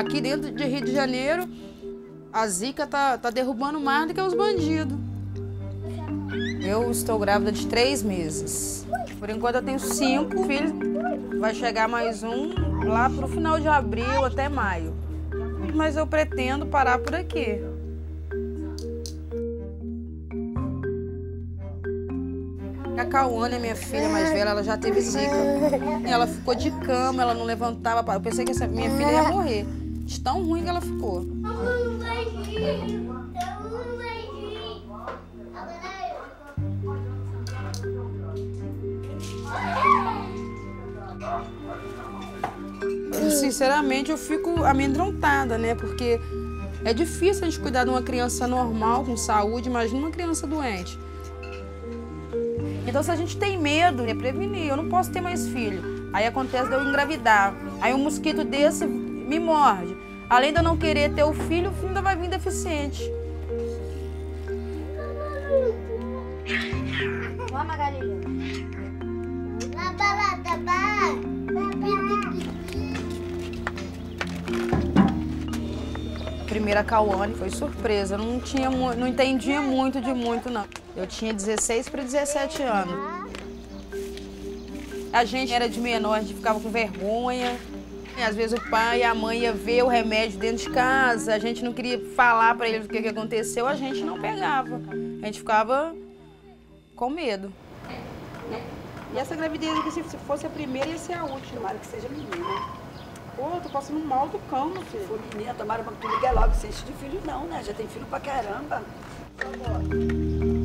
Aqui dentro de Rio de Janeiro, a Zika tá, tá derrubando mais do que os bandidos. Eu estou grávida de três meses. Por enquanto eu tenho cinco filhos. Vai chegar mais um lá pro final de abril até maio. Mas eu pretendo parar por aqui. A Cauane, minha filha mais velha, ela já teve zika. Ela ficou de cama, ela não levantava. Eu pensei que essa minha filha ia morrer. De tão ruim que ela ficou. Sinceramente, eu fico amedrontada, né? Porque é difícil a gente cuidar de uma criança normal, com saúde, imagina uma criança doente. Então, se a gente tem medo, é prevenir. Eu não posso ter mais filho. Aí acontece de eu engravidar. Aí um mosquito desse me morde. Além de eu não querer ter o filho, o filho ainda vai vir deficiente. Vamos, Magali. Primeira Cauane foi surpresa. Eu não tinha, não entendia muito de muito não. Eu tinha 16 para 17 anos. A gente era de menor, a gente ficava com vergonha. E às vezes o pai e a mãe ia ver o remédio dentro de casa, a gente não queria falar para eles o que, que aconteceu, a gente não pegava. A gente ficava com medo. E essa gravidez aqui, se fosse a primeira, ia ser a última. Tomara que seja menina. Pô, tô passando mal do cão, meu filho. Se for menina, tomara pra tu ligar logo. Sem de filho não, né? Já tem filho pra caramba. Meu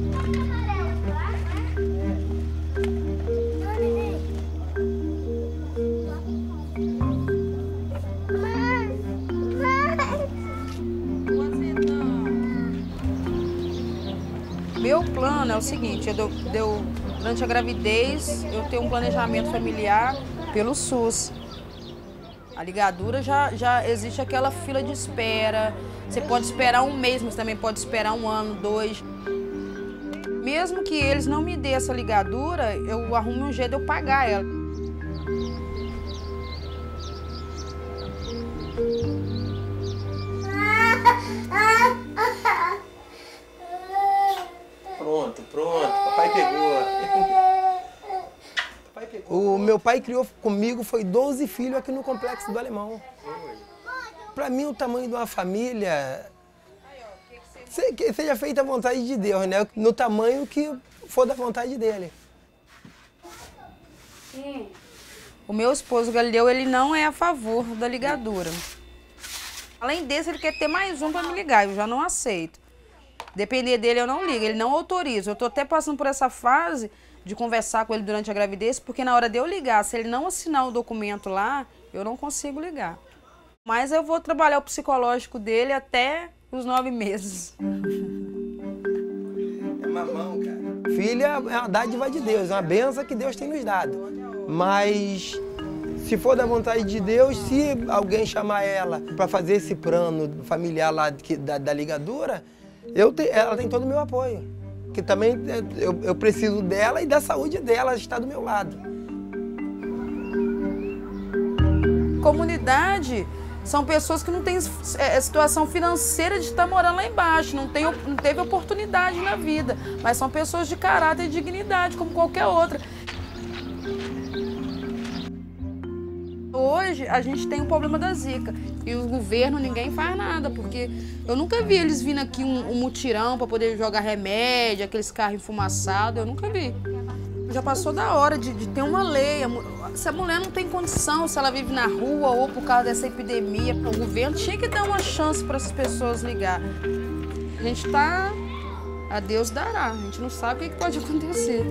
plano é o seguinte, eu, deu, durante a gravidez eu tenho um planejamento familiar pelo SUS. A ligadura já, já existe aquela fila de espera. Você pode esperar um mês, mas também pode esperar um ano, dois. Mesmo que eles não me dêem essa ligadura, eu arrumo um jeito de eu pagar ela. Pronto. Papai pegou. Papai pegou. O meu pai criou comigo foi 12 filhos aqui no Complexo do Alemão. Para mim, o tamanho de uma família que seja feita a vontade de Deus, né? No tamanho que for da vontade dele. Sim. O meu esposo Galileu, ele não é a favor da ligadura. Além desse, ele quer ter mais um para me ligar, eu já não aceito. Depender dele, eu não ligo, ele não autoriza. Eu estou até passando por essa fase de conversar com ele durante a gravidez, porque na hora de eu ligar, se ele não assinar o documento lá, eu não consigo ligar. Mas eu vou trabalhar o psicológico dele até os nove meses. É mamão, cara. Filha é uma dádiva de Deus, é uma benção que Deus tem nos dado. Mas se for da vontade de Deus, se alguém chamar ela para fazer esse plano familiar lá da, da ligadura, eu te, ela tem todo o meu apoio. Que também é, eu, eu preciso dela e da saúde dela estar do meu lado. Comunidade são pessoas que não têm é, situação financeira de estar morando lá embaixo, não, tem, não teve oportunidade na vida, mas são pessoas de caráter e dignidade, como qualquer outra. Hoje a gente tem o problema da zika e o governo ninguém faz nada, porque eu nunca vi eles vindo aqui um, um mutirão para poder jogar remédio, aqueles carros enfumaçados, eu nunca vi. Já passou da hora de, de ter uma lei. Se a mulher não tem condição, se ela vive na rua ou por causa dessa epidemia, o governo tinha que dar uma chance para essas pessoas ligar. A gente está. A Deus dará, a gente não sabe o que pode acontecer.